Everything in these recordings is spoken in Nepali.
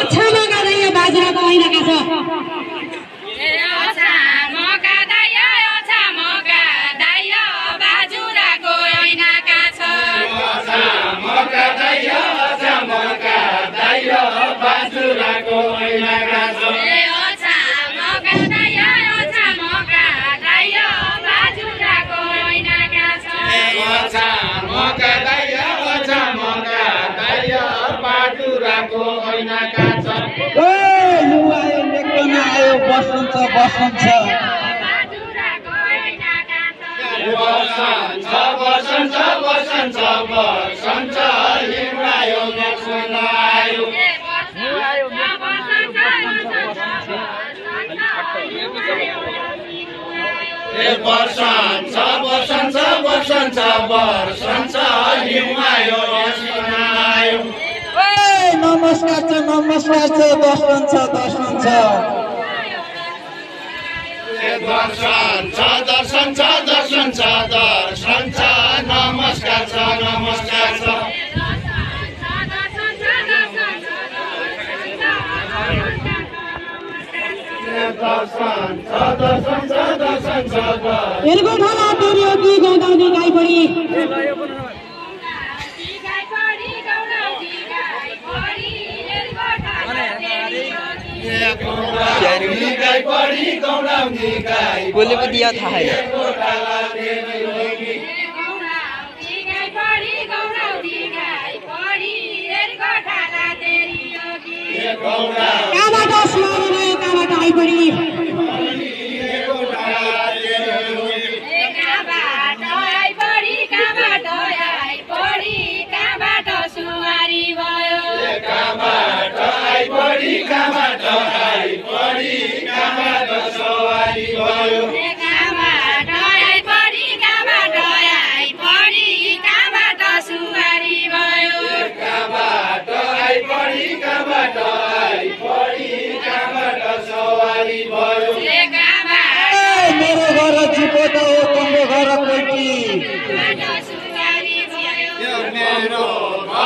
ओछ्यामा गएर यो बाजुराको ऐनाका छ। बाजुराको ऐनाका छ। ए यो आयो बसन्छ बसन्छ बाजुराको ऐनाका छ ए वर्षन्छ वर्षन्छ वर्षन्छ वर्षन्छ हिउँ आयो नमस्कार छ नमस्कार छ दर्शन छ दर्शन छ दर्शन छ दर्शन छ दर्शन छ दर्शन छ नमस्कार छ नमस्कार छ दर्शन छ दर्शन छ बोले पनि दिया थाहा छैन। आइपढी कहाँबाट सवारी भयो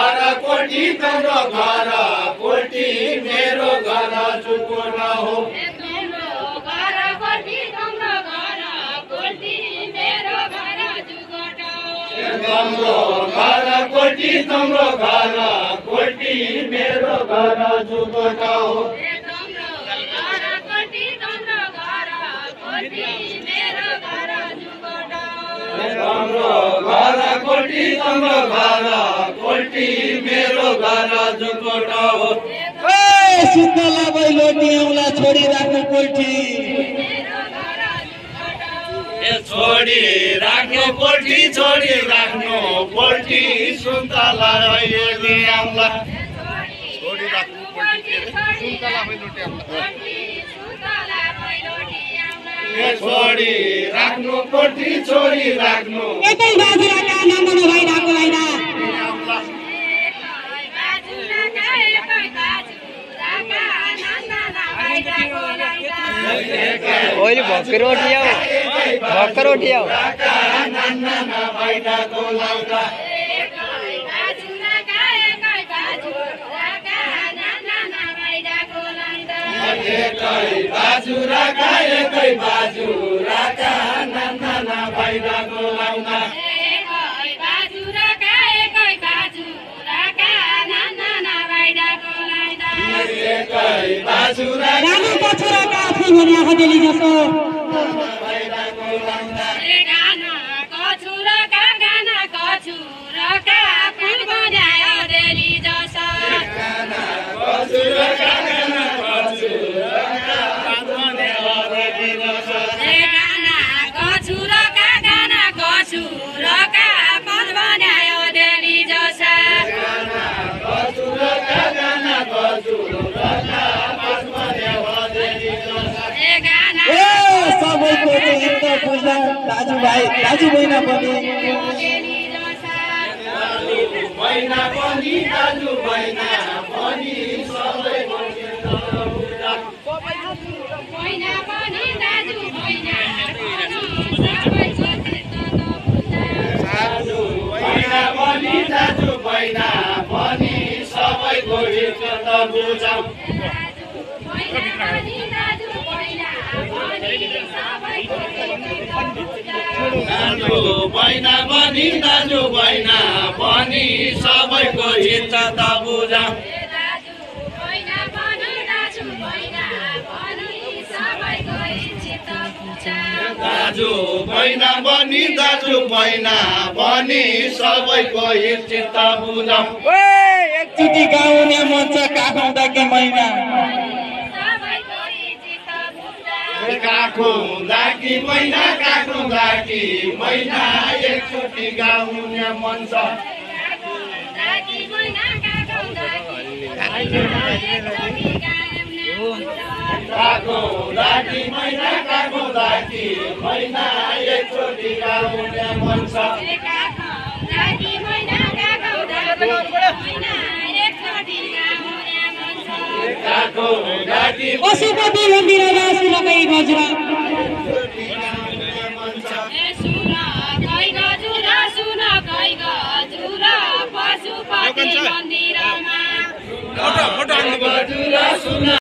घर कोटी मेरो घर तिम्रो घर कोठी मेरो घर जुगट तम्रो घर कोटी तम्रो घर कोटी मेरो घर चुको नहो तिम्रो घर कोठी तिम्रो घर कोठी मेरो घर जुगट तम्रो घर कोटी तम्रो घर कोटी मेरो घर चुको नहो शीतला बैलोटी औला छोडी राख्नु कोठी ए छोडी राख्नु पोल्टी छोडी राख्नु पोल्टी सुन्तला छोडी राख्नु सुन्तला ए छोडी राख्नु पोल्टी छोडी राख्नु। एकै बाजुराका नाम नभइरहेको होइन। अहिले भर्खर उठ्याउ भर्खर उठ्याउ रानु भने आँखा डेली जस्तो बाहिरको लाउँदा पनि दाजु बहिना पनि सबैको दाजु बहिना बनी दाजु बहिना बनी सबैको हित त बुझाउ दाजु बहिना बनी दाजु बहिना बनी सबैको एकचोटि गाउने मन छ काखौँदा कि महिना काखो दाकी मैना काखो दाकी मैना एकचोटि गाउने मन छ मैना एकचोटि गाउने मन छ पशुपति मन्दिरमा सुनकै बज्र। पशुपति मन्दिरमा। गजुरा सुन